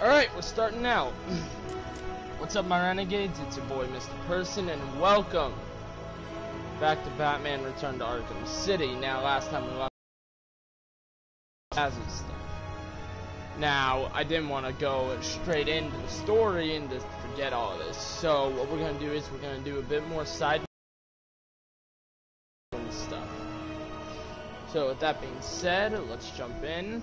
Alright, we're starting out. What's up, my renegades? It's your boy, Mr. Person, and welcome back to Batman Return to Arkham City. Now, last time we left stuff. Now, I didn't want to go straight into the story and just forget all this. So, what we're going to do is we're going to do a bit more side stuff. So, with that being said, let's jump in.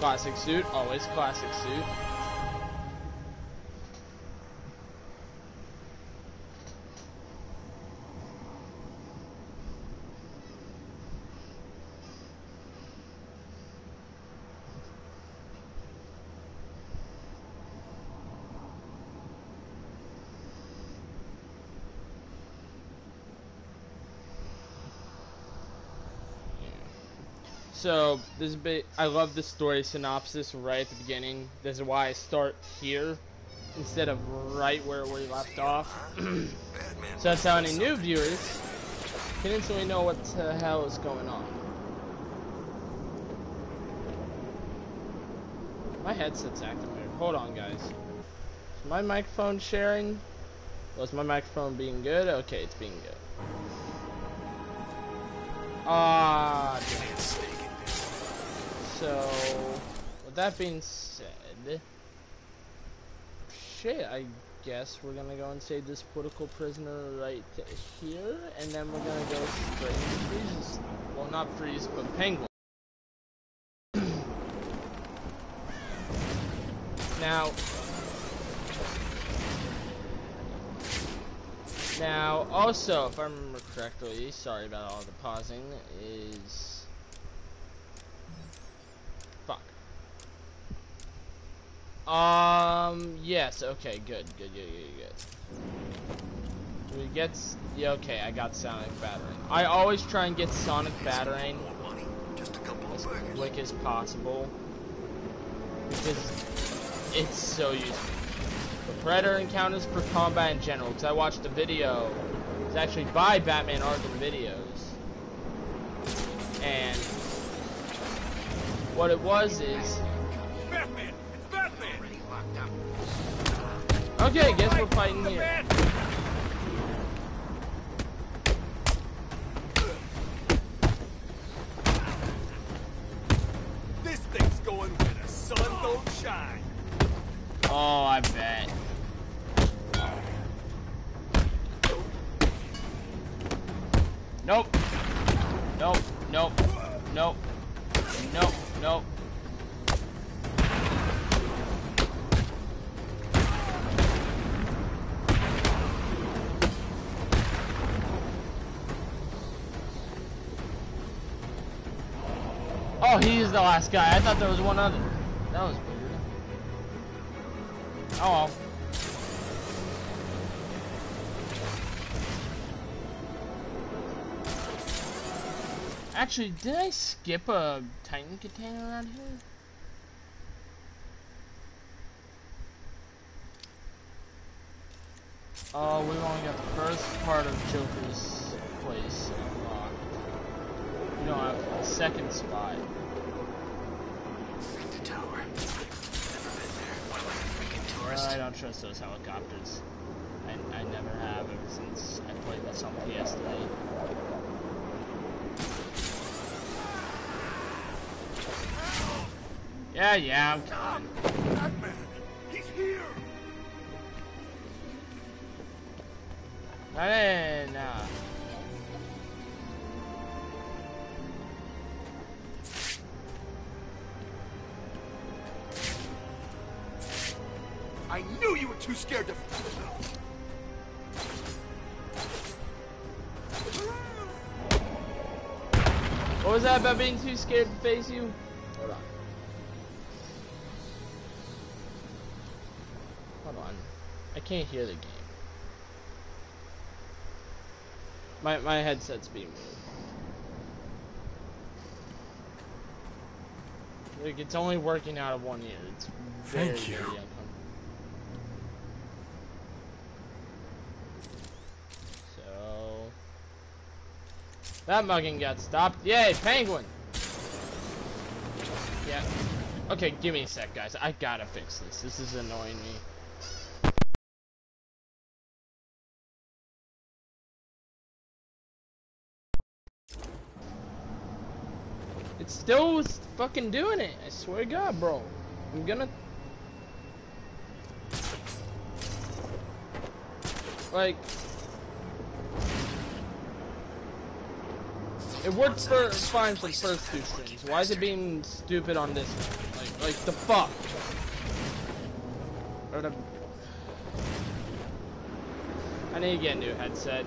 Classic suit, always classic suit. So this is bit. I love the story synopsis right at the beginning. This is why I start here instead of right where we left off. so that's how any new viewers can instantly know what the hell is going on. My headset's acting weird. Hold on, guys. Is my microphone sharing? Was my microphone being good? Okay, it's being good. Ah. So, with that being said, shit, I guess we're gonna go and save this political prisoner right here, and then we're gonna go straight into Freeze. Well, not Freeze, but Penguin. now, now, also, if I remember correctly, sorry about all the pausing, is Um, yes, okay, good, good, good, good, good. We get, yeah, okay, I got Sonic Batarang. I always try and get Sonic Batarang as quick as possible. Because it's so useful. The Predator encounters for combat in general, because I watched a video, it's actually by Batman Arkham Videos. And what it was is Okay, guess we're fighting here. This thing's going where the sun don't shine. Oh, I bet. He's the last guy. I thought there was one other. That was weird. Oh well. Actually, did I skip a Titan container around here? Oh, we only got the first part of Joker's place unlocked. We don't have the second spot. I don't trust those helicopters. I, I never have ever since I played this on PS3. Yeah, yeah, I'm coming. Batman! He's here! I didn't, uh... I knew you were too scared to... What was that about being too scared to face you? Can't hear the game. My, my headset's being weird. Like, it's only working out of one ear. It's very, Thank you. very. So... That mugging got stopped. Yay, penguin! Yeah. Okay, give me a sec, guys. I gotta fix this. This is annoying me. It's still fucking doing it. I swear to God, bro. I'm gonna... Like... It worked for fine for the first two streams. Why is it being stupid on this one? Like, like the fuck? I need to get a new headset.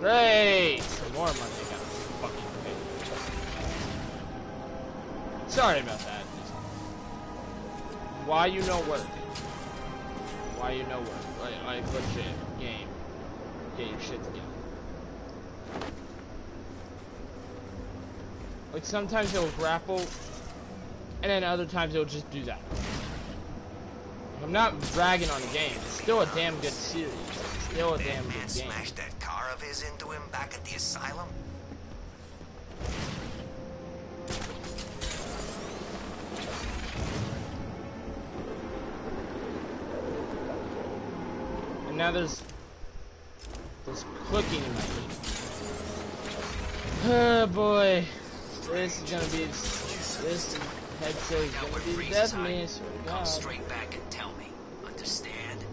Great! Some more money Sorry about that. Why you no work? Why you no work? Like, like legit game. Get your shit together. Like sometimes it'll grapple, and then other times it'll just do that. I'm not bragging on the game. It's still a damn good series. It's still a damn good game. smashed that car of his into him back at the asylum? Now there's this clicking in my ear. Oh boy. This is gonna be this headset is gonna be death me, I swear to come straight back and tell me. Understand?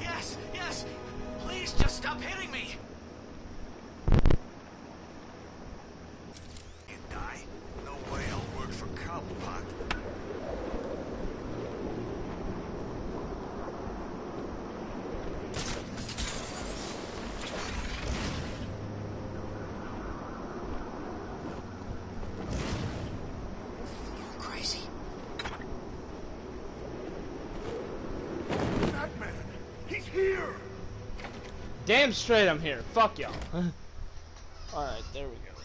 Yes, yes. Please just stop hitting me. And die? No way I'll work for Cobblepot. You crazy? Batman! He's here! Damn straight I'm here. Fuck y'all. Alright, there we go.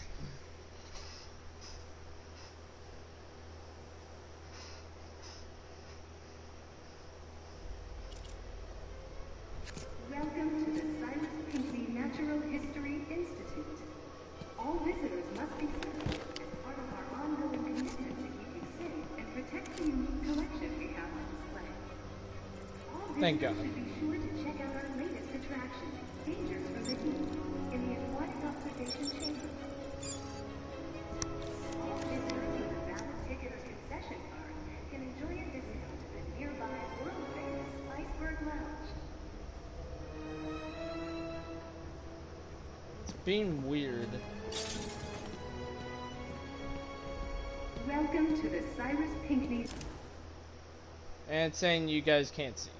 And it's saying you guys can't see.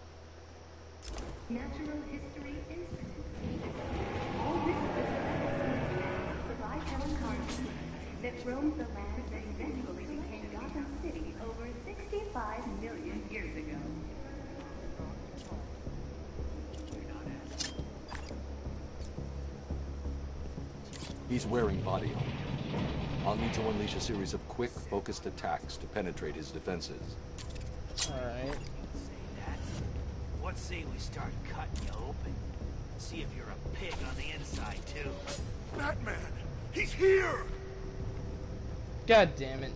Natural History Institute. All visitors are the that roamed the land that eventually became Gotham City over 65 million years ago. He's wearing body armor. I'll need to unleash a series of quick, focused attacks to penetrate his defenses. Alright. What say we start cutting you open? See if you're a pig on the inside, too. Batman! He's here! God damn it.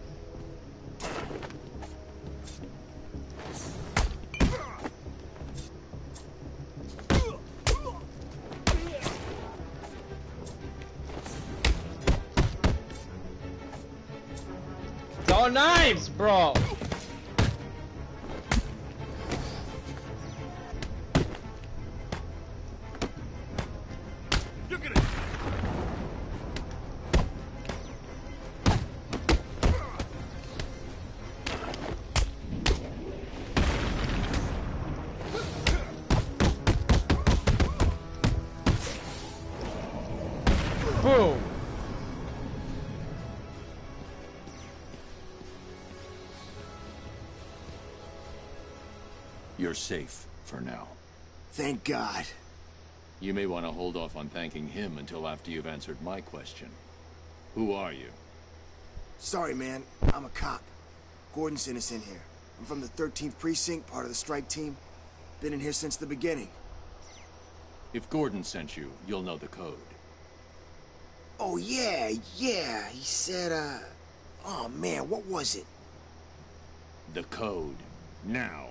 You're safe for now. Thank God. You may want to hold off on thanking him until after you've answered my question. Who are you? Sorry, man. I'm a cop. Gordon sent us in here. I'm from the 13th Precinct, part of the strike team. Been in here since the beginning. If Gordon sent you, you'll know the code. Oh, yeah, yeah. He said, uh... Oh, man, what was it? The code. Now.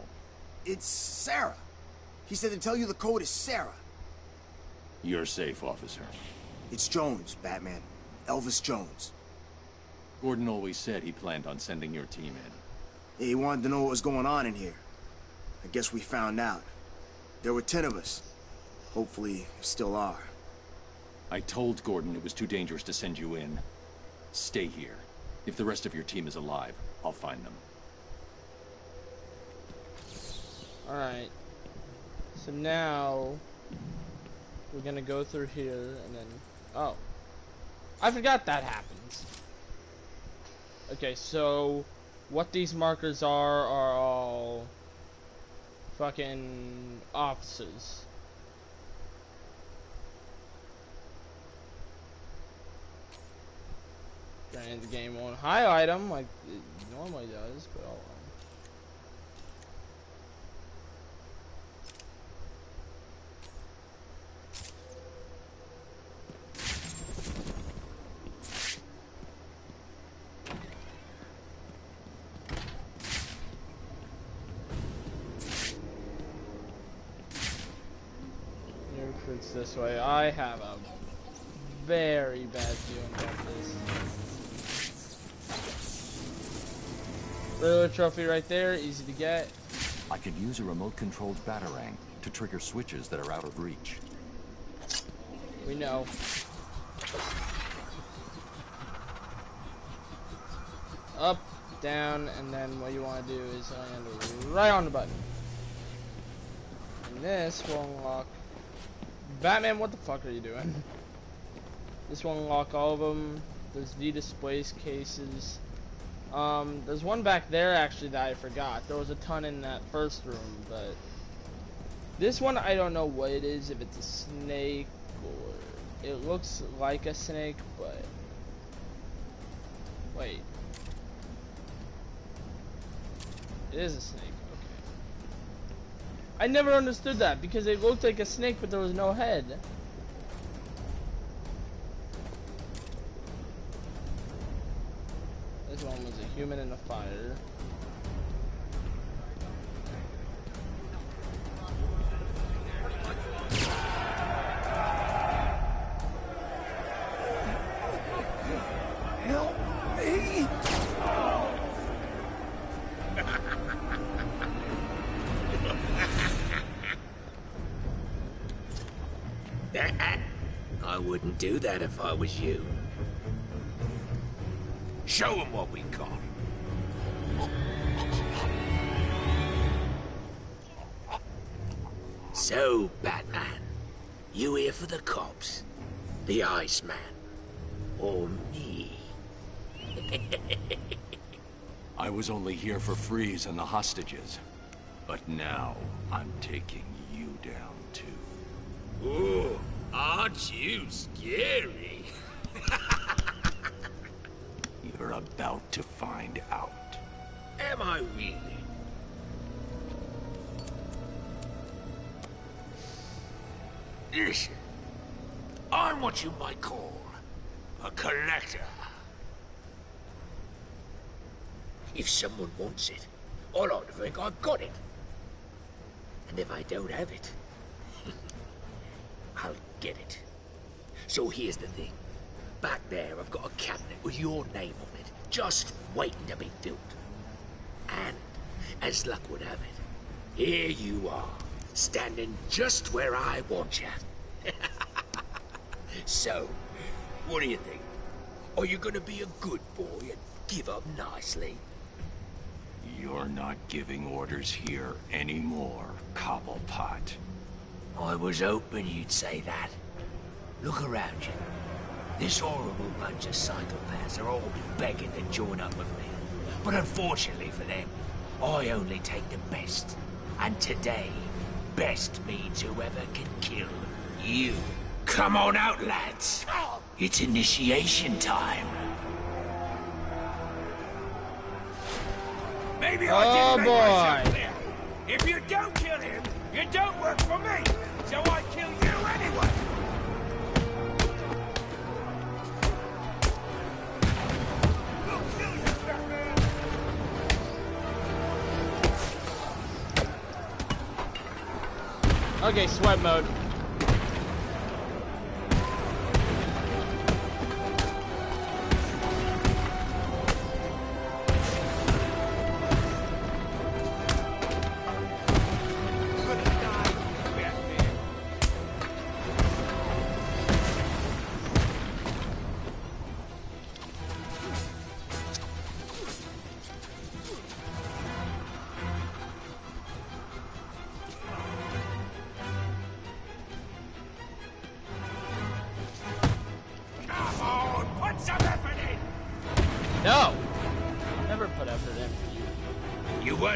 It's Sarah. He said to tell you the code is Sarah. You're safe, officer. It's Jones, Batman. Elvis Jones. Gordon always said he planned on sending your team in. He wanted to know what was going on in here. I guess we found out. There were ten of us. Hopefully, still are. I told Gordon it was too dangerous to send you in. Stay here. If the rest of your team is alive, I'll find them. Alright. So now we're gonna go through here and then oh. I forgot that happens. Okay, so what these markers are are all fucking officers. Granted, the game won't highlight them like it normally does, but oh well. New recruits this way. I have a very bad feeling about this. Riddler trophy right there, easy to get. I could use a remote-controlled Batarang to trigger switches that are out of reach. We know. Up, down, and then what you want to do is land right on the button. And this will unlock... Batman, what the fuck are you doing? This will unlock all of them. There's V-displays cases. Um, there's one back there actually that I forgot. There was a ton in that first room, but... This one, I don't know what it is, if it's a snake or... It looks like a snake, but... Wait. It is a snake. I never understood that, because it looked like a snake, but there was no head. This one was a human in a fire. That if I was you. Show them what we got. So, Batman, you here for the cops, the Iceman, or me? I was only here for Freeze and the hostages. But now, I'm taking you down aren't you scary? You're about to find out. Am I really? Listen, I'm what you might call a collector. If someone wants it, I like to think I've got it. And if I don't have it, I'll get it. So here's the thing. Back there, I've got a cabinet with your name on it, just waiting to be filled. And, as luck would have it, here you are, standing just where I want you. so, what do you think? Are you gonna be a good boy and give up nicely? You're not giving orders here anymore, Cobblepot. I was hoping you'd say that. Look around you. This horrible bunch of psychopaths are all begging to join up with me. But unfortunately for them, I only take the best. And today, best means whoever can kill you. Come on out, lads. It's initiation time. Maybe Oh, I didn't make myself boy. clear. If you don't kill him, you don't work for me. So I Okay, sweat mode.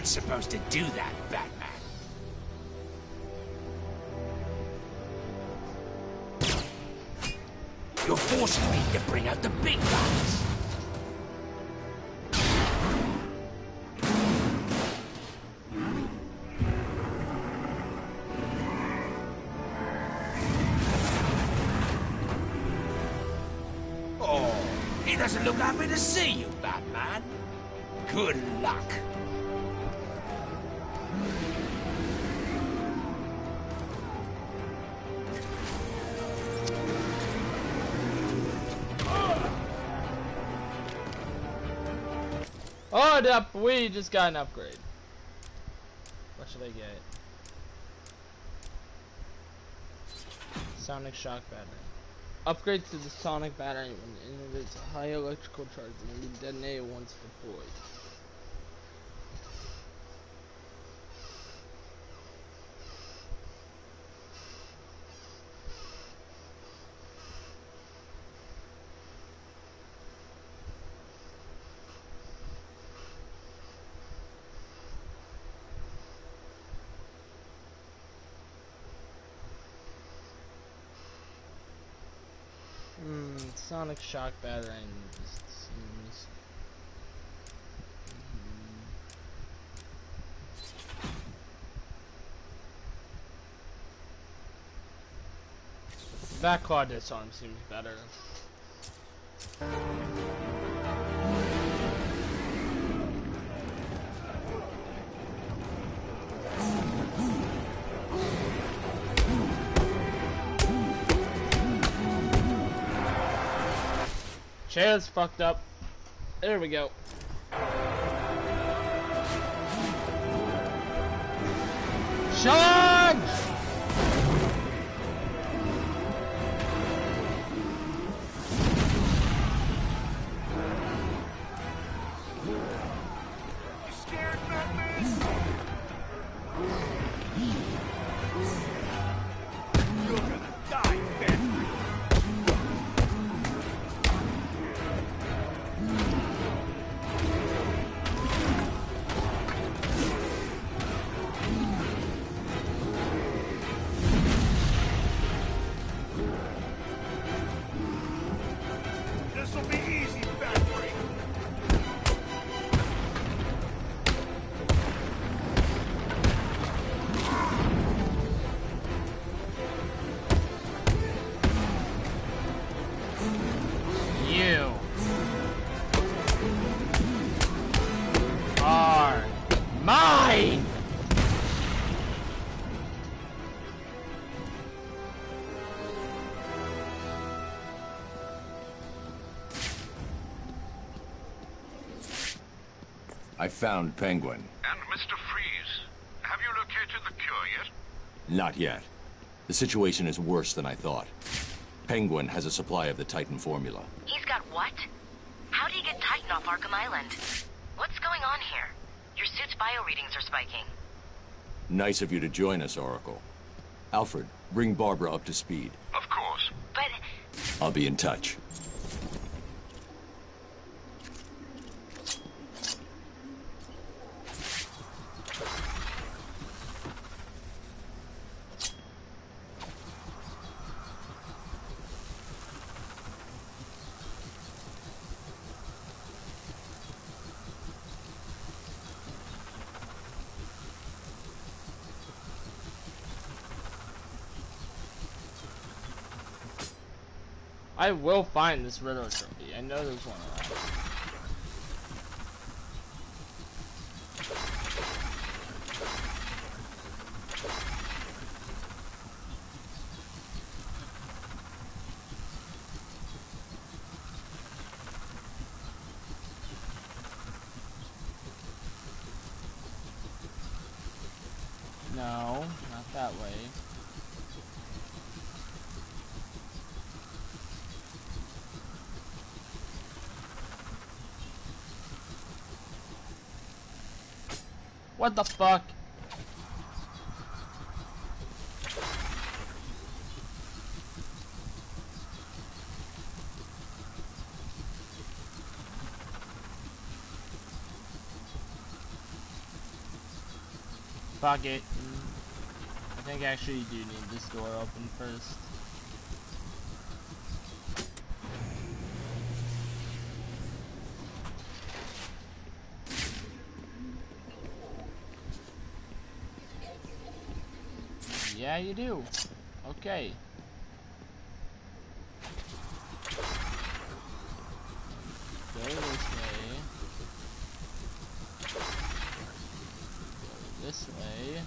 Supposed to do that, Oh, up, we just got an upgrade. What should I get? Sonic shock Batarang. Upgrade to the sonic Batarang when it is high electrical charge and will detonate once deployed. Hmm, sonic shock Batarang just seems. Mhm. That claw disarm seems better. Chair's fucked up. There we go. Charge! I found Penguin. And Mr. Freeze, have you located the cure yet? Not yet. The situation is worse than I thought. Penguin has a supply of the Titan formula. He's got what? How do you get Titan off Arkham Island? What's going on here? Your suit's bio readings are spiking. Nice of you to join us, Oracle. Alfred, bring Barbara up to speed. Of course. But I'll be in touch. I will find this Riddler trophy. I know there's one around. What the fuck? Fuck it. Mm. I think actually you do need this door open first. Yeah, you do. Okay. Go this way. Go this way.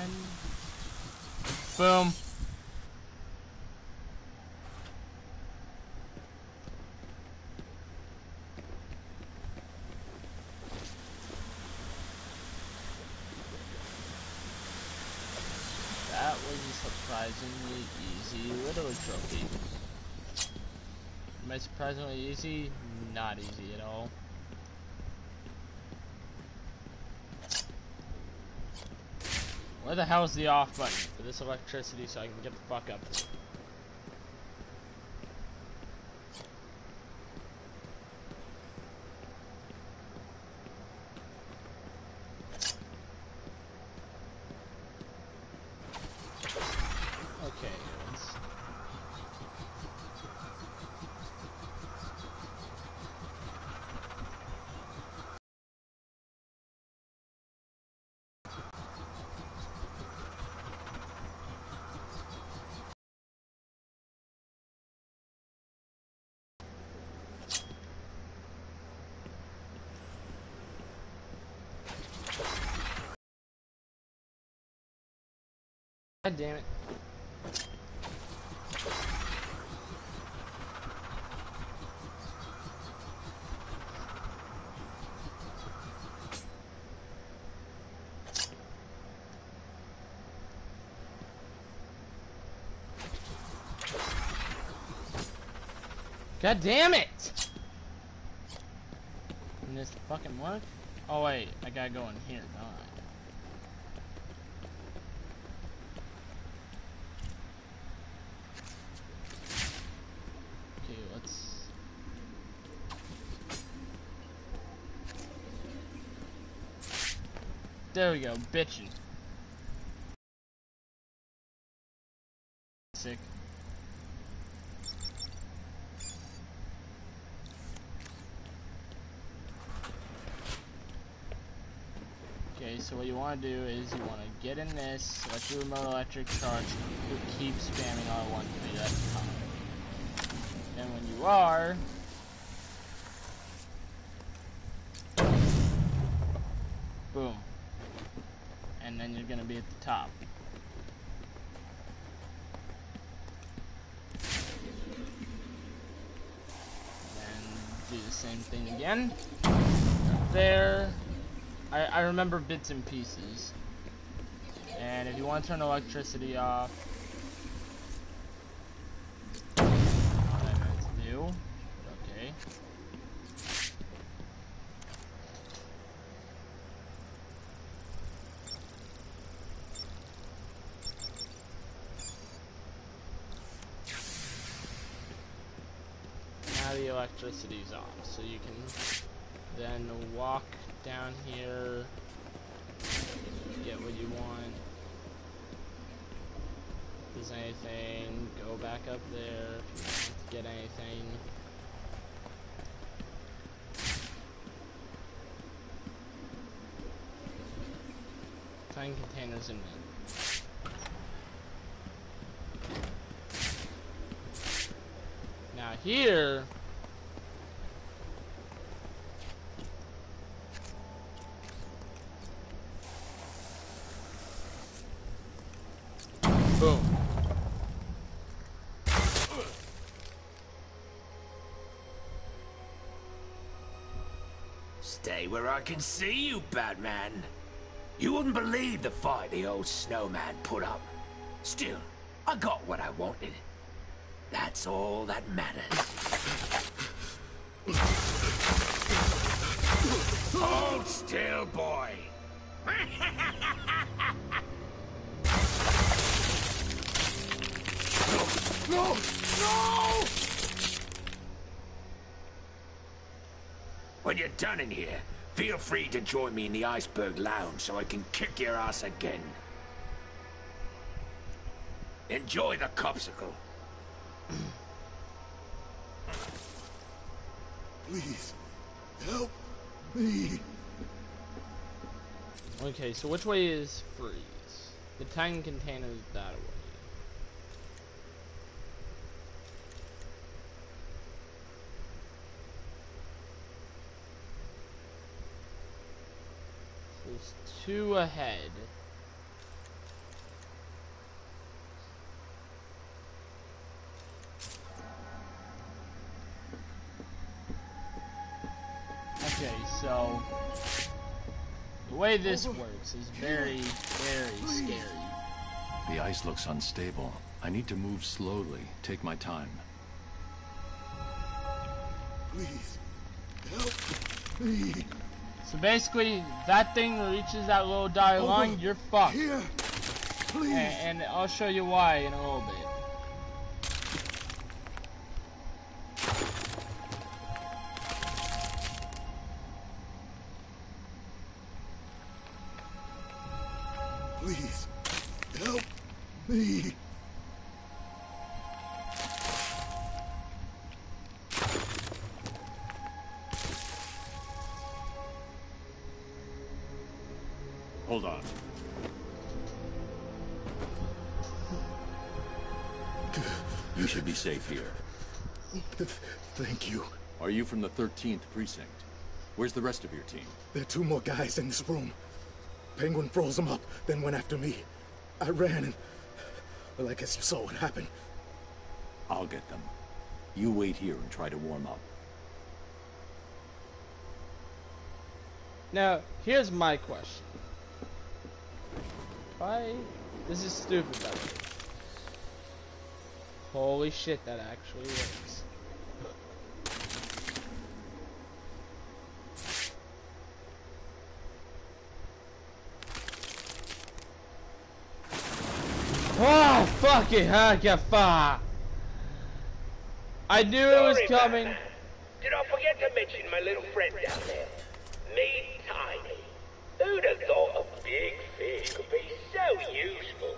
And boom. That was a surprisingly easy little trophy. I surprisingly easy? Not easy at all. Where the hell is the off button for this electricity so I can get the fuck up? Okay, let's... God damn it. God damn it! And this fucking work? Oh wait, I gotta go in here, don't I? Okay, let's... There we go, bitchin'. Sick. Okay, so what you want to do is you want to get in this, select your remote electric charge, keep spamming R1 to be at the top. And when you are, boom. And then you're going to be at the top. And do the same thing again. There. I, I remember bits and pieces. And if you want to turn electricity off, what I meant to do. Okay. Now the electricity's off, so you can then walk down here, get what you want. If there's anything, go back up there if you want to get anything. Find containers in there. Now here, Stay where I can see you, Batman. You wouldn't believe the fight the old snowman put up. Still, I got what I wanted. That's all that matters. Hold still, boy. No! No! When you're done in here, feel free to join me in the Iceberg Lounge so I can kick your ass again. Enjoy the copsicle. Please, help me. Okay, so which way is freeze? The tank container is that way. There's two ahead. Okay, so the way this oh, works is very, very scary. The ice looks unstable. I need to move slowly, take my time. Please, help me. So basically, that thing reaches that little dotted line, you're fucked. Here, please. And, and I'll show you why in a little bit. From the 13th precinct? Where's the rest of your team? There are two more guys in this room. Penguin froze them up, then went after me. I ran and... Well, I guess you saw what happened. I'll get them. You wait here and try to warm up. Now, here's my question. Why? This is stupid, by the way. Holy shit, that actually works. Fuck it, Hagafa! I knew it was coming. Did I forget to mention my little friend down there? Meet Tiny. Who'd have thought a big fish could be so useful?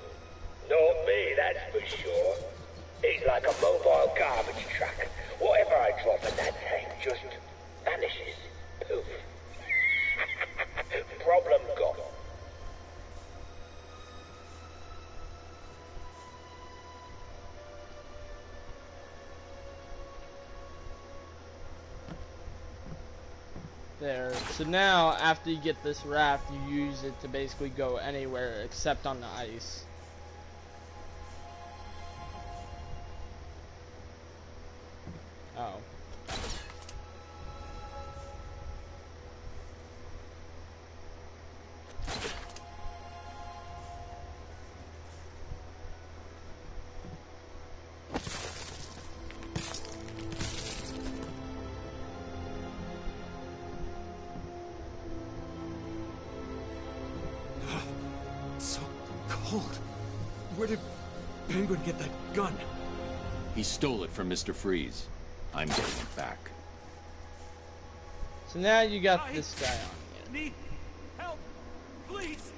Not me, that's for sure. He's like a mobile garbage truck. Whatever I drop in that tank just vanishes. Poof. Problem There. So now, after you get this raft, you use it to basically go anywhere except on the ice. Mr. Freeze. I'm getting it back. So now you got this guy on. Need help, please.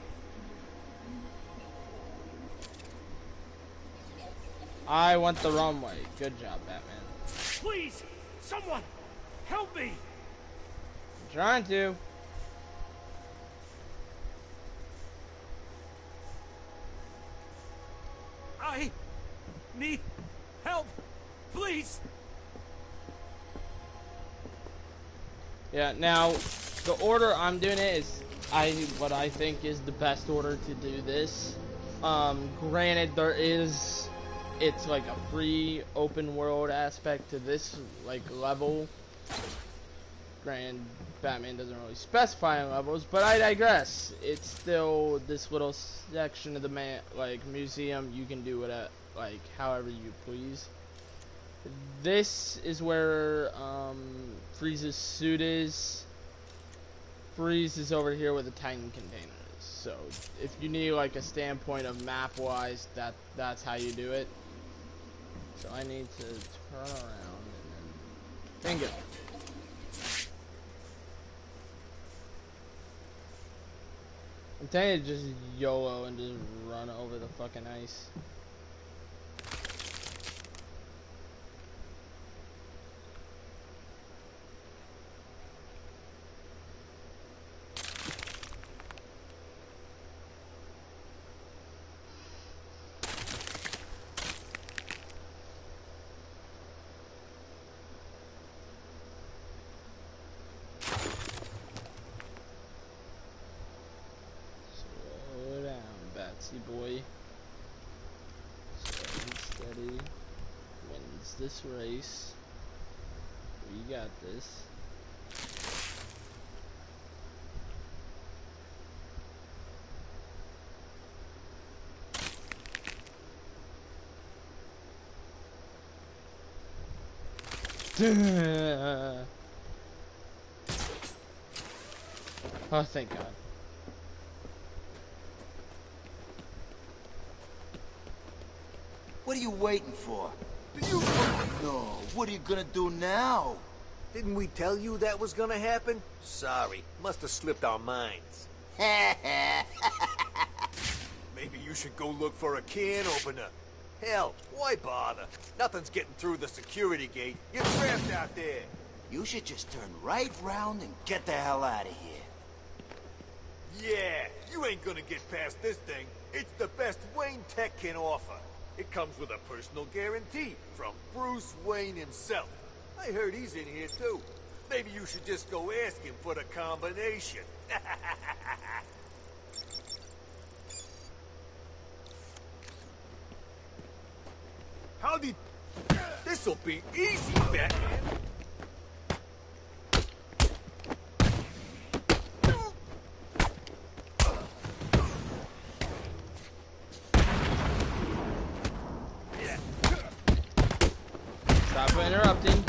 I went the wrong way. Good job, Batman. Please, someone, help me. I'm trying to. I need help, please. Yeah, now, the order I'm doing it is I what I think is the best order to do this. Um, granted, there is, it's like a free open world aspect to this, like, level. Granted, Batman doesn't really specify levels, but I digress. It's still this little section of the man, like, museum, you can do what, like however you please. This is where um, Freeze's suit is. Freeze is over here with the Titan containers. So if you need like a standpoint of map wise, that that's how you do it. So I need to turn around and then bingo. I'm tempted to just YOLO and just run over the fucking ice. Slow down, Batsy boy. Steady. Wins this race. We got this. oh, thank God. What are you waiting for? Do you know? What are you gonna do now? Didn't we tell you that was gonna happen? Sorry, must have slipped our minds. Maybe you should go look for a can opener. Hell, why bother? Nothing's getting through the security gate. You're trapped out there. You should just turn right round and get the hell out of here. Yeah, you ain't gonna get past this thing. It's the best Wayne Tech can offer. It comes with a personal guarantee from Bruce Wayne himself. I heard he's in here too. Maybe you should just go ask him for the combination. Howdy. This'll be easy, Batman. Stop interrupting.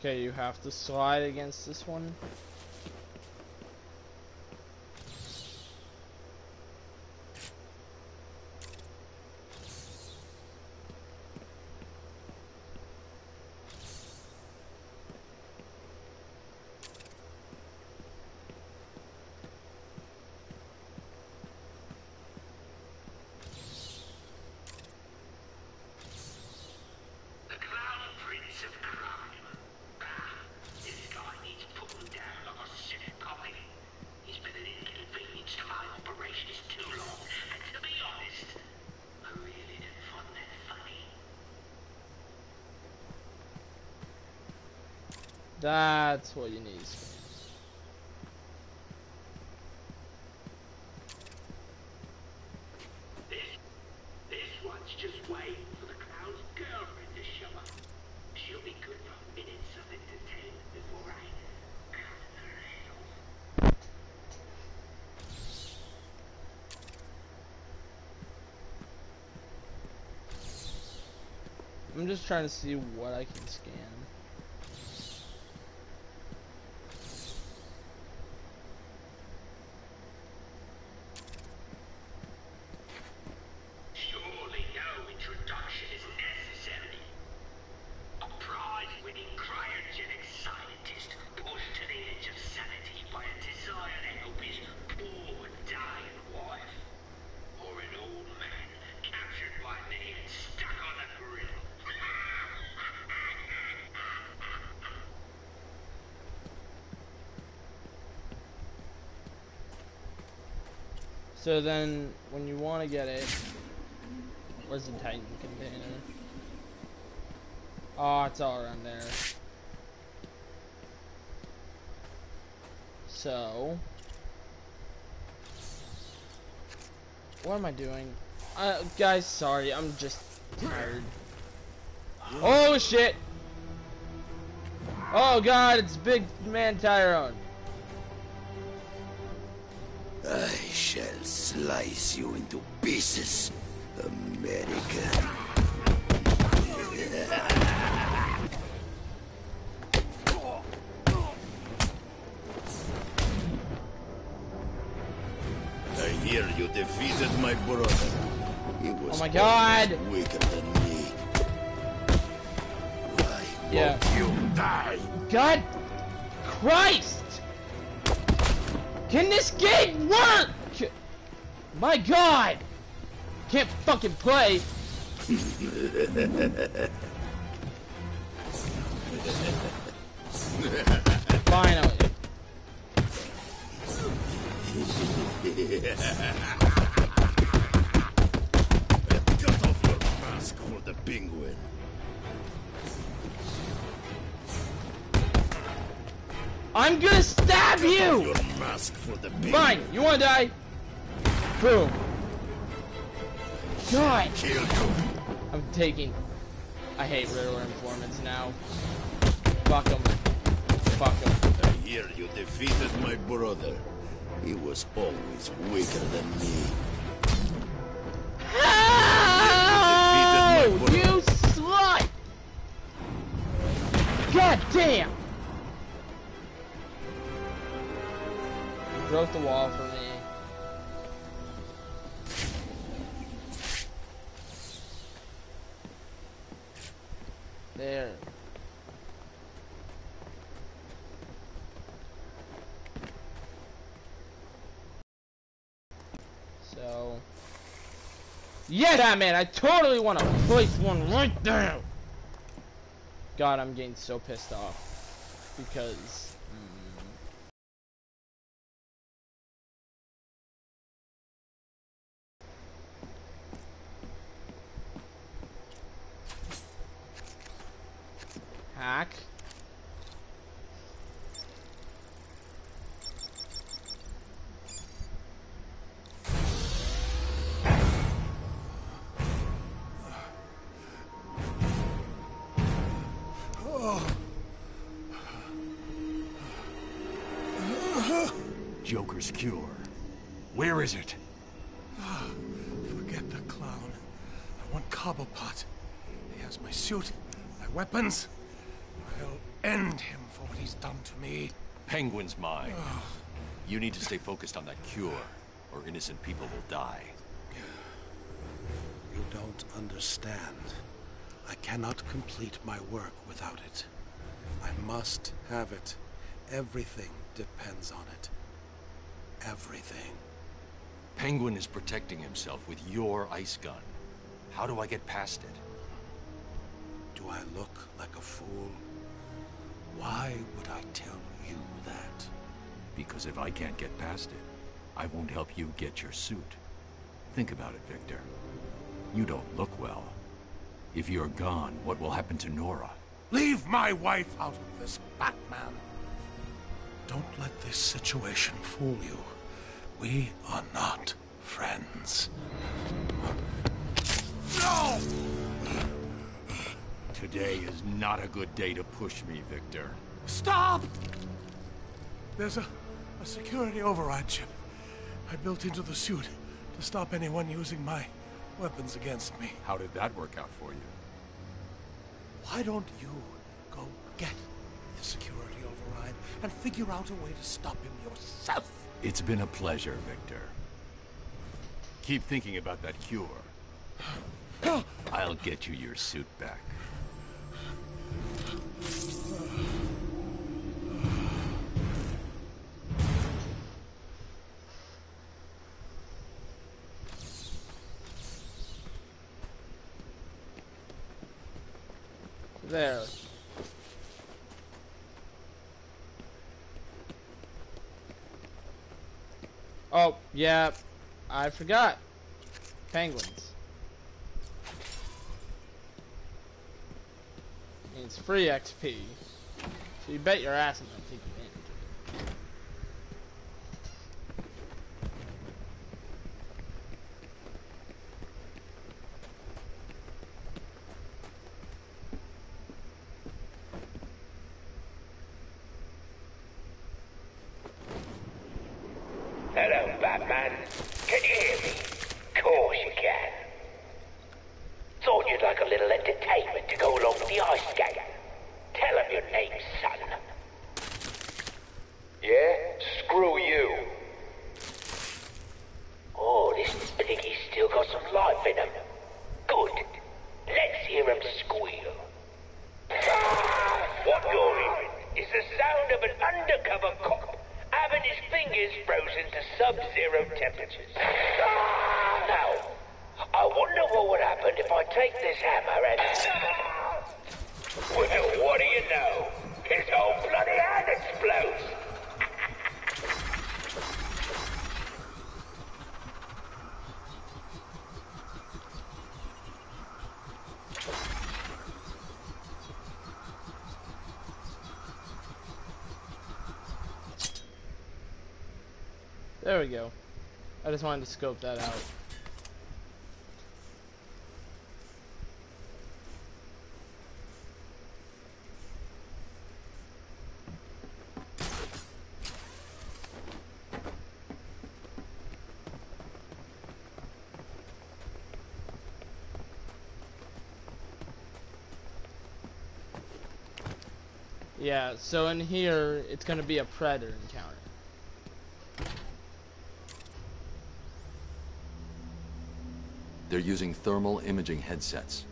Okay, you have to slide against this one. The Crown Prince of Crime. Ah, this guy needs putting down like a sick copy. He's been an inconvenience to my operations too long, and to be honest, I really didn't find that funny. That's what you need. This, this one's just waiting for the Crown's girlfriend to show up. She'll be good for minutes of entertainment before I cut her head off. I'm just trying to see what I can scan. Surely no introduction is necessary. A prize-winning cryogenic scientist pushed to the edge of sanity by a desire to help his poor dying wife. Or an old man captured by me and stuck on a grill. So then, when you want to get it, where's the Titan container? Oh, it's all around there. So, what am I doing? Uh, guys, sorry, I'm just tired. Oh shit! Oh god, it's Big Man Tyrone. Slice you into pieces, My God! Can't fucking play. I hate Riddler informants now. Fuck them. Fuck them. I hear you defeated my brother. He was always weaker than me. Oh, brother. you slut! God damn! Broke the wall for me. There. So. Yeah, man, I totally want to place one right there. God, I'm getting so pissed off because. mm, hack. Joker's cure. Where is it? Forget the clown. I want Cobblepot. He has my suit, my weapons. To me. Penguin's mine. You need to stay focused on that cure, or innocent people will die. You don't understand. I cannot complete my work without it. I must have it. Everything depends on it. Everything. Penguin is protecting himself with your ice gun. How do I get past it? Do I look like a fool? Why would I tell you that? Because if I can't get past it, I won't help you get your suit. Think about it, Victor. You don't look well. If you're gone, what will happen to Nora? Leave my wife out of this, Batman. Don't let this situation fool you. We are not friends. No! Today is not a good day to push me, Victor. Stop! There's a, a security override chip I built into the suit to stop anyone using my weapons against me. How did that work out for you? Why don't you go get the security override and figure out a way to stop him yourself? It's been a pleasure, Victor. Keep thinking about that cure. I'll get you your suit back. There. Oh, yeah. I forgot. Penguins. It's free XP. So you bet your ass I'm gonna take it. Batman. Can you hear me? Course you can. Thought you'd like a little entertainment to go along with the ice skate. Tell him your name, son. Yeah? Screw you. Oh, this piggy's still got some life in him. Good. Let's hear him squeal. What you're hearing is the sound of an undercover cop having his fingers frozen to sub-zero temperatures. Now, I wonder what would happen if I take this hammer and... Well, what do you know? His whole bloody hand explodes. There we go. I just wanted to scope that out. Yeah, so in here, it's gonna be a predator encounter. They're using thermal imaging headsets.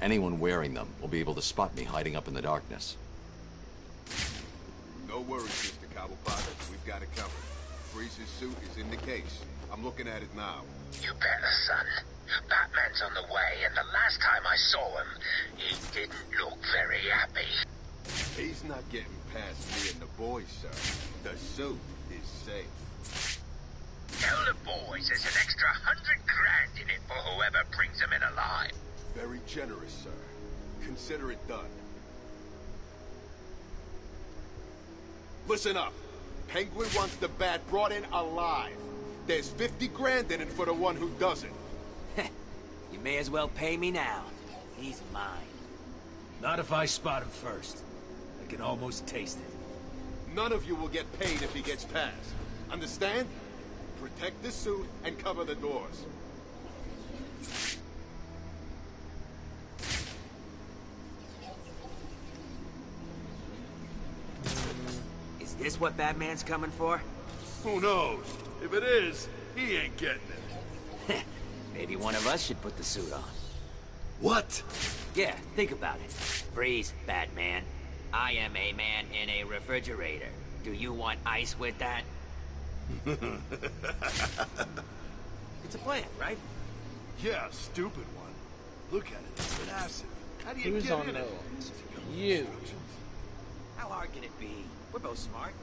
Anyone wearing them will be able to spot me hiding up in the darkness. No worries, Mr. Cobblepot. We've got it covered. Freeze's suit is in the case. I'm looking at it now. You better, son. Batman's on the way, and the last time I saw him, he didn't look very happy. He's not getting past me and the boys, sir. The suit is safe. Tell the boys there's an extra hundred grand in it for whoever brings him in alive. Very generous, sir. Consider it done. Listen up. Penguin wants the bat brought in alive. There's 50 grand in it for the one who doesn't. You may as well pay me now. He's mine. Not if I spot him first. I can almost taste it. None of you will get paid if he gets past. Understand? Protect the suit and cover the doors. This what Batman's coming for? Who knows? If it is, he ain't getting it. Maybe one of us should put the suit on. What? Yeah, think about it. Freeze, Batman. I am a man in a refrigerator. Do you want ice with that? It's a plan, right? Yeah, stupid one. Look at it. It's massive. How do you Who's get on in it? those? You. How hard can it be? We're both smart.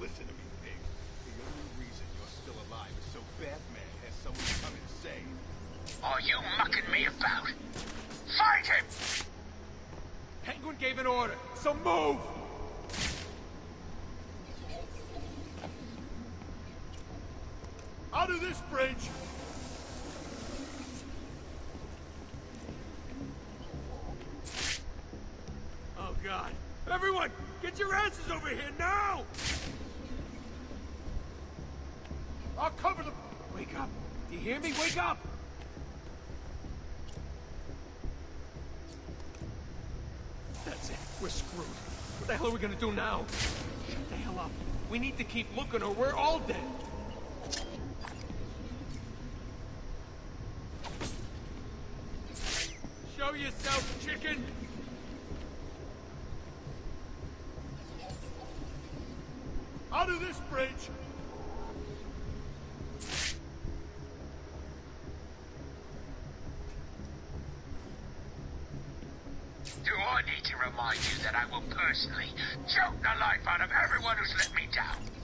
Listen to me, pig. The only reason you're still alive is so Batman has someone come and save. Are you mucking me about? Fight him! Penguin gave an order, so move! Out of this bridge! Oh god. Everyone, get your asses over here now! I'll cover them! Wake up! Do you hear me? Wake up! That's it. We're screwed. What the hell are we gonna do now? Shut the hell up. We need to keep looking or we're all dead. Show yourself, chicken! Out of this bridge! Do I need to remind you that I will personally choke the life of who's let me down?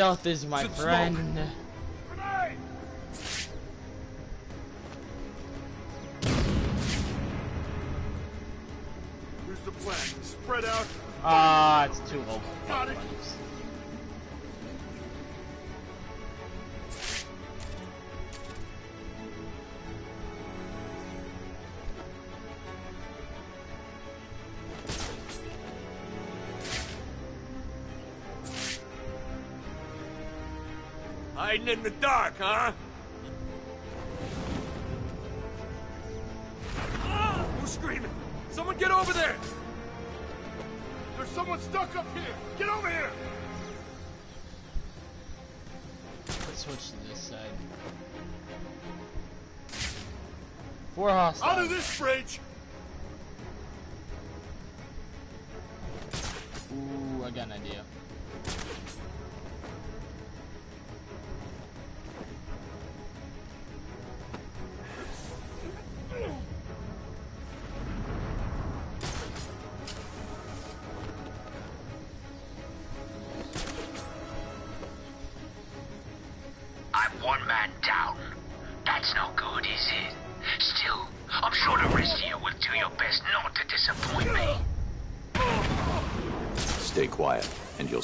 Stealth is my Should friend. Grenade! Huh?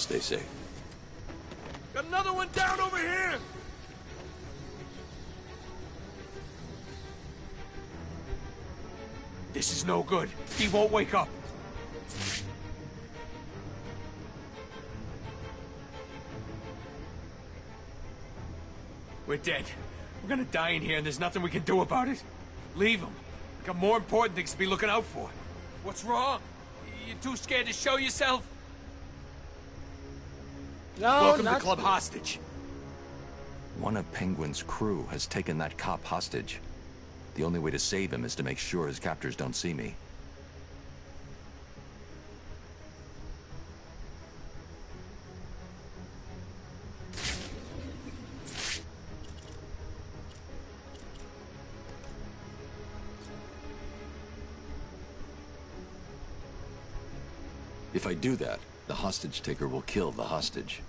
Stay safe. Got another one down over here! This is no good. He won't wake up. We're dead. We're gonna die in here and there's nothing we can do about it. Leave him. We got more important things to be looking out for. What's wrong? You're too scared to show yourself? No, Welcome to Club Hostage. One of Penguin's crew has taken that cop hostage. The only way to save him is to make sure his captors don't see me. If I do that, the hostage taker will kill the hostage.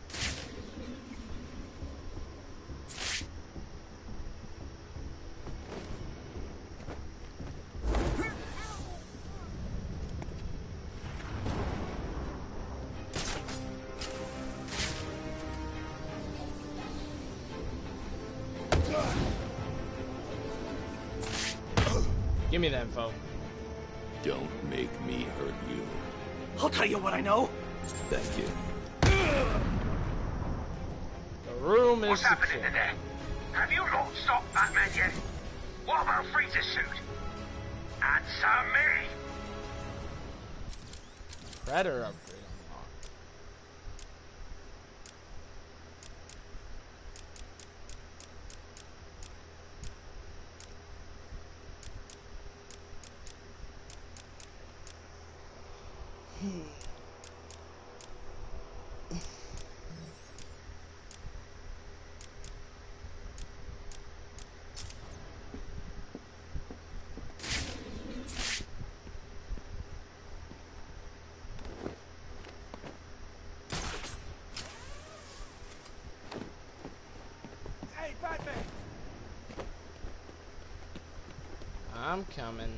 I'm coming.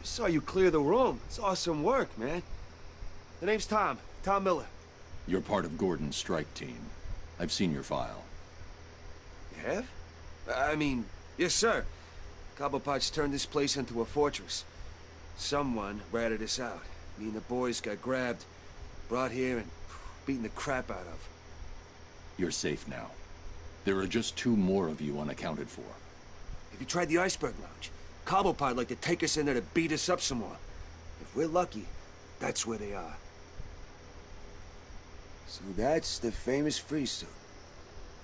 I Saw you clear the room. It's awesome work, man. The name's Tom. Tom Miller. You're part of Gordon's strike team. I've seen your file. You have? I mean, yes, sir. Cobblepot's turned this place into a fortress. Someone ratted us out. Me and the boys got grabbed, brought here, and beaten the crap out of. You're safe now. There are just two more of you unaccounted for. Have you tried the Iceberg Lounge? Cobblepot like to take us in there to beat us up some more. If we're lucky, that's where they are. So that's the famous free suit.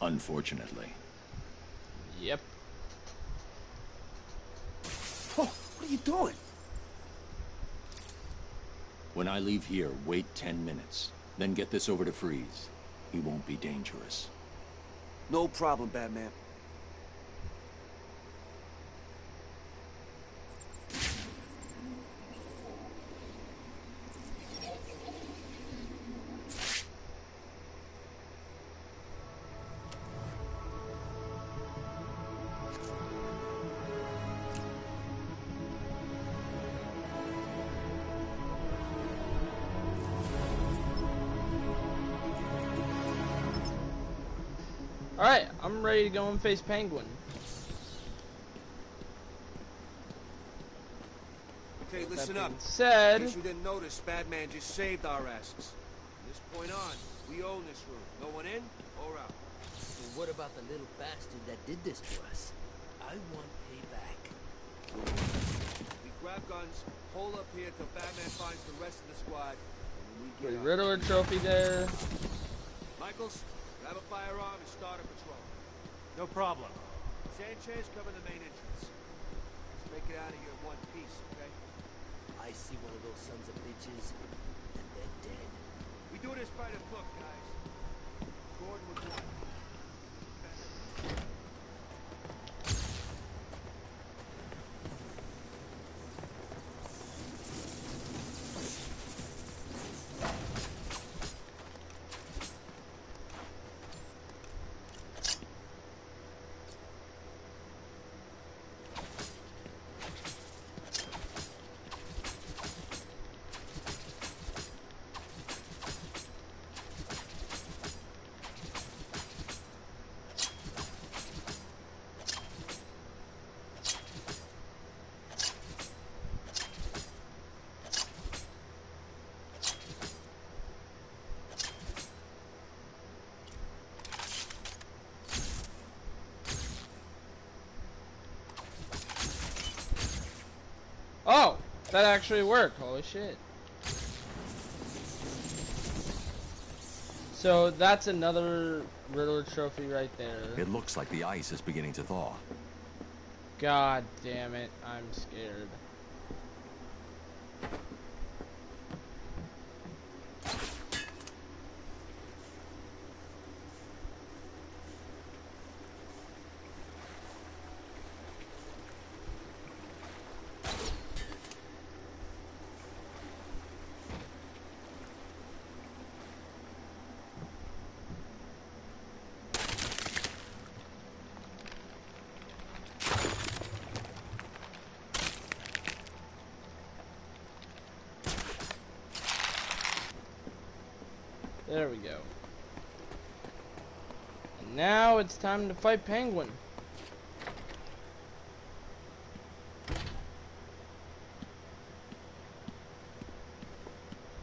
Unfortunately. Yep. Oh, what are you doing? When I leave here, wait ten minutes. Then get this over to Freeze. He won't be dangerous. No problem, Batman. To go and face Penguin. Okay, listen up. said- In case you didn't notice, Batman just saved our asses. From this point on, we own this room. No one in or out. And what about the little bastard that did this to us? I want payback. We grab guns, hold up here till Batman finds the rest of the squad, and then we The get. Riddler trophy there. Michaels, grab a firearm and start a patrol. No problem. Sanchez, cover the main entrance. Let's make it out of here in one piece, okay? I see one of those sons of bitches, and they're dead. We do this by the book, guys. Gordon was one. Oh, that actually worked. Holy shit. So that's another Riddler trophy right there. It looks like the ice is beginning to thaw. God damn it, I'm scared. There we go. And now it's time to fight Penguin.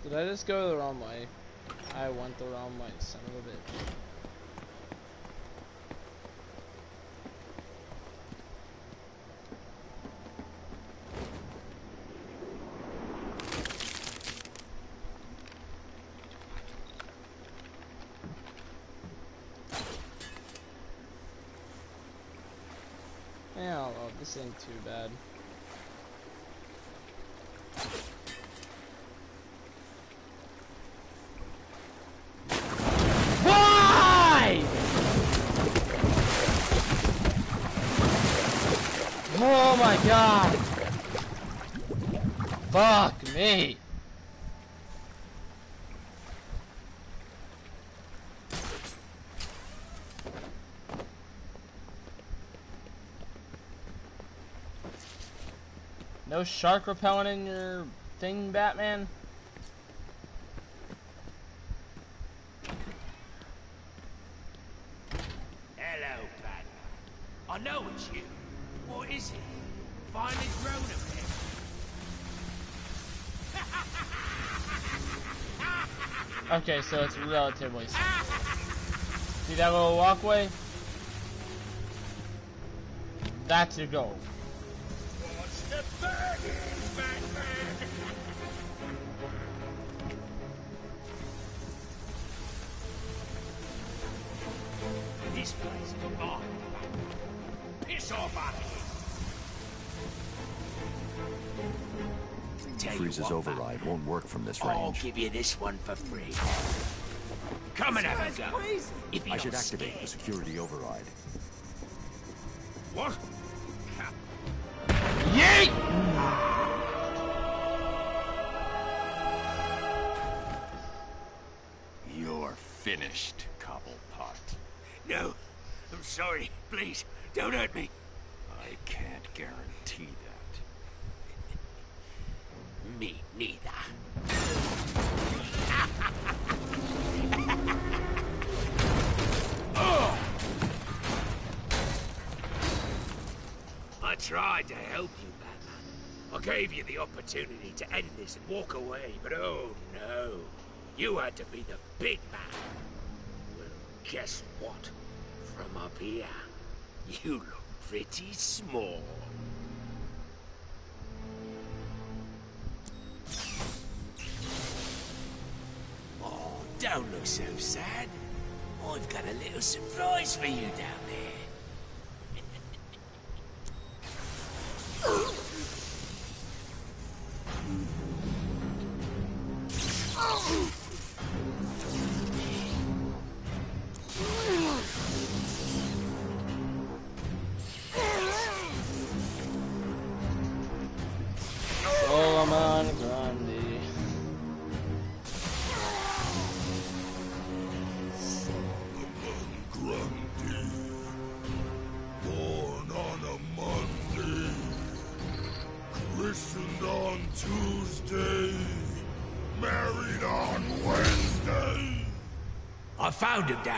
Did I just go the wrong way? I went the wrong way, son of a bitch. Yeah, well, this ain't too bad. Why? Oh my god. Fuck me. Shark repellent in your thing, Batman? Hello, Batman. I know it's you. What is it? Finally grown a bit. Okay, so it's relatively simple. See that little walkway? That's your goal. Piss off out of here. Tell you Freeze's override won't work from this range. I'll give you this one for free. Come and have a go. If I should activate scared. the security override. What? Tried to help you, Batman. I gave you the opportunity to end this and walk away, but oh no. You had to be the big man. Well, guess what? From up here, you look pretty small. Oh, don't look so sad. I've got a little surprise for you down there.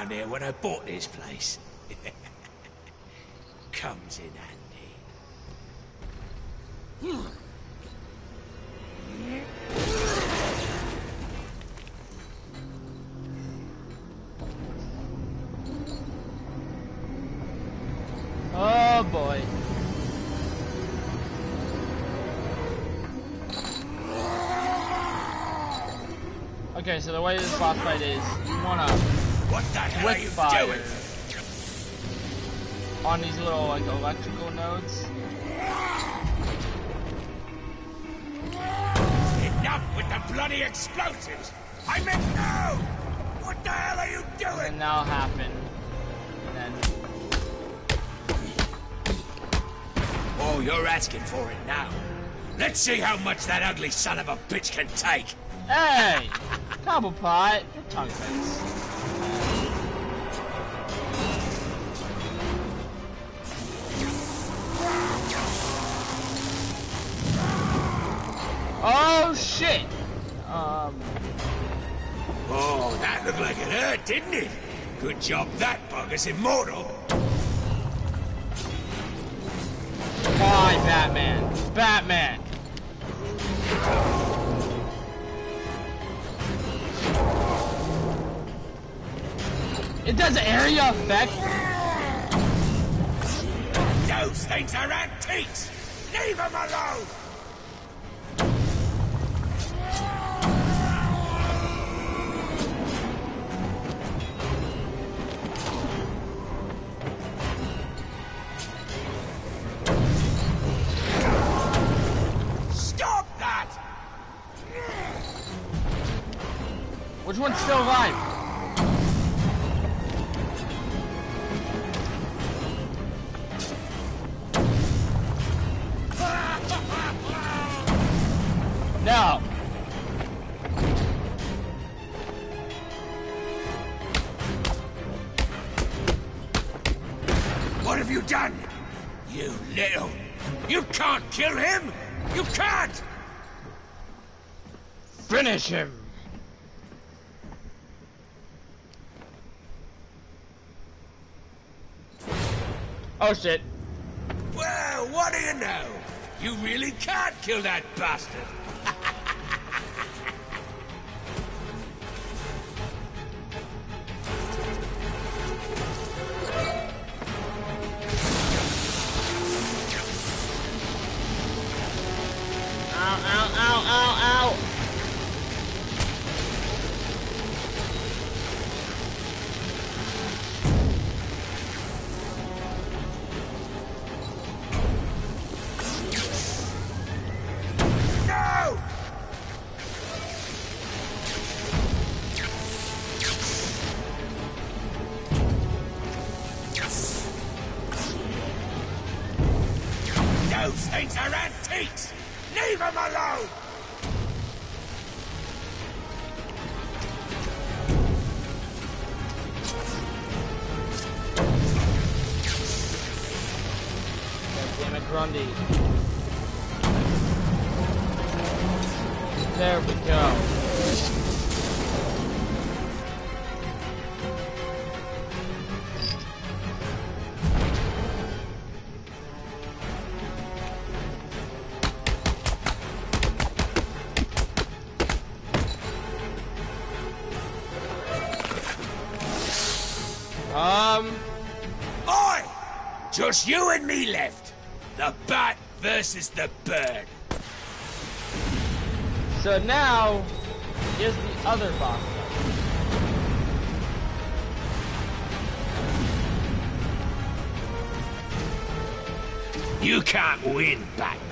Down there when I bought this place. Comes in handy. Hmm. Oh boy. Okay, so the way this boss fight is, you wanna What the hell are you fire doing? on these little like electrical nodes. Enough with the bloody explosives! I meant no! What the hell are you doing? And that'll happen. And then Oh, you're asking for it now. Let's see how much that ugly son of a bitch can take. Hey! Cobblepot, your tongue face. Oh shit! Um, Oh, that looked like it hurt, didn't it? Good job that bugger's immortal. why Batman? Batman! It does area effect? Those things are antiques! Leave them alone! Which one's still alive? No! What have you done? You little... You can't kill him! You can't! Finish him! Oh shit. Well, what do you know? You really can't kill that bastard! Ow, ow, ow, ow, ow! Just you and me left. The bat versus the bird. so now, here's the other box. You can't win, Batman.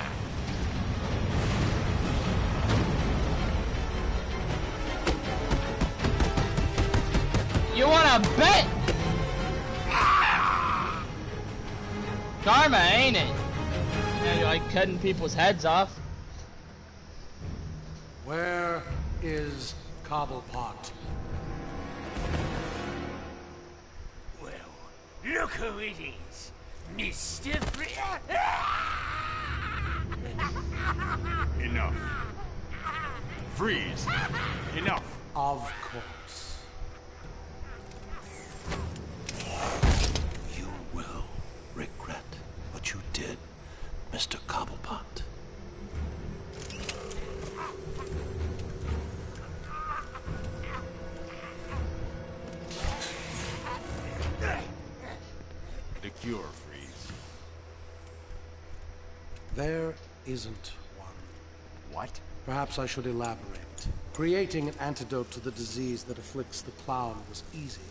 Cutting people's heads off. Where is Cobblepot? Well, look who it is. Mr. Fre- Enough. Freeze. Enough. Of course. Isn't one. What? Perhaps I should elaborate. Creating an antidote to the disease that afflicts the clown was easy.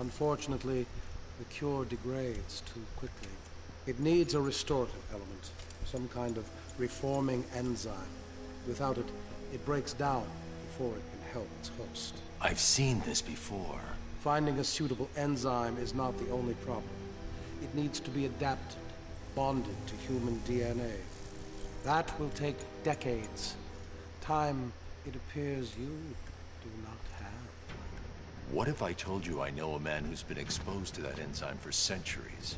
Unfortunately, the cure degrades too quickly. It needs a restorative element, some kind of reforming enzyme. Without it, it breaks down before it can help its host. I've seen this before. Finding a suitable enzyme is not the only problem. It needs to be adapted, bonded to human DNA. That will take decades. Time, it appears you do not have. What if I told you I know a man who's been exposed to that enzyme for centuries?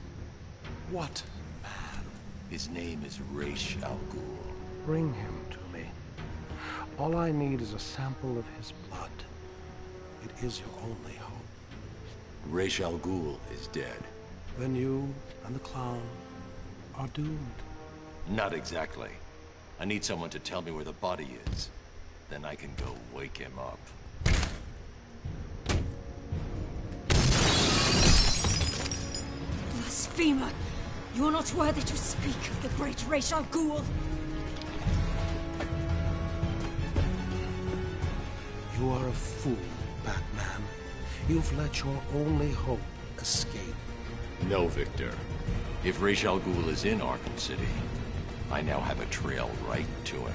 What? Man? His name is Ra's al Ghul. Bring him to me. All I need is a sample of his blood. It is your only hope. Ra's al Ghul is dead. Then you and the clown are doomed. Not exactly. I need someone to tell me where the body is. Then I can go wake him up. Blasphemer! You are not worthy to speak of the great Ra's al Ghul. You are a fool, Batman. You've let your only hope escape. No, Victor. If Ra's al Ghul is in Arkham City, I now have a trail right to him.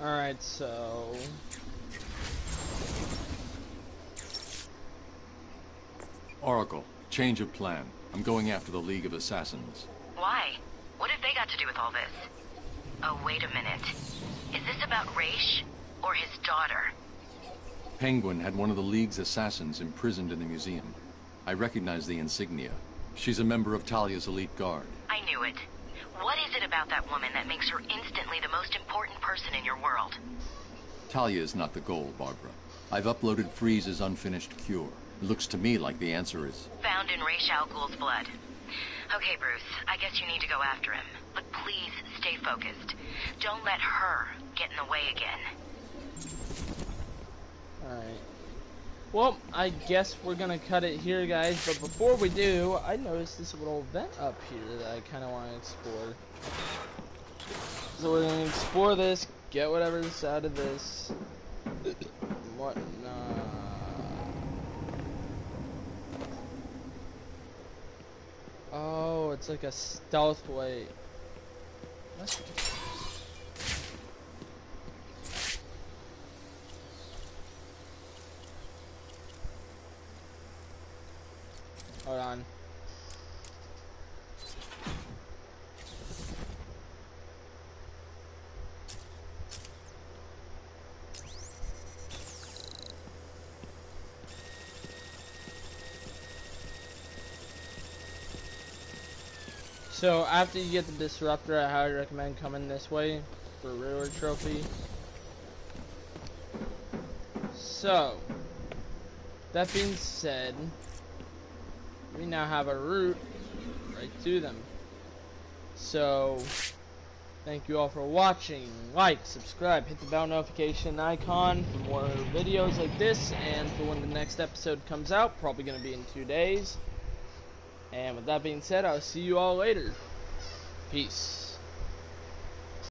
Alright, so... Oracle, change of plan. I'm going after the League of Assassins. Why? What have they got to do with all this? Oh, wait a minute. Is this about Ra's or his daughter? Penguin had one of the League's assassins imprisoned in the museum. I recognize the insignia. She's a member of Talia's elite guard. I knew it. What is it about that woman that makes her instantly the most important person in your world? Talia is not the goal, Barbara. I've uploaded Freeze's unfinished cure. It looks to me like the answer is... Found in Ra's al Ghul's blood. Okay, Bruce, I guess you need to go after him. But please stay focused. Don't let her get in the way again. Alright. Well, I guess we're gonna cut it here, guys. But before we do, I noticed this little vent up here that I kind of want to explore. So we're gonna explore this, get whatever's out of this, whatnot. Oh, it's like a stealth way. Hold on. So after you get the disruptor, I highly recommend coming this way for reward trophy. So that being said, we now have a route right to them. So, thank you all for watching. Like, subscribe, hit the bell notification icon for more videos like this and for when the next episode comes out, probably going to be in two days. And with that being said, I'll see you all later. Peace.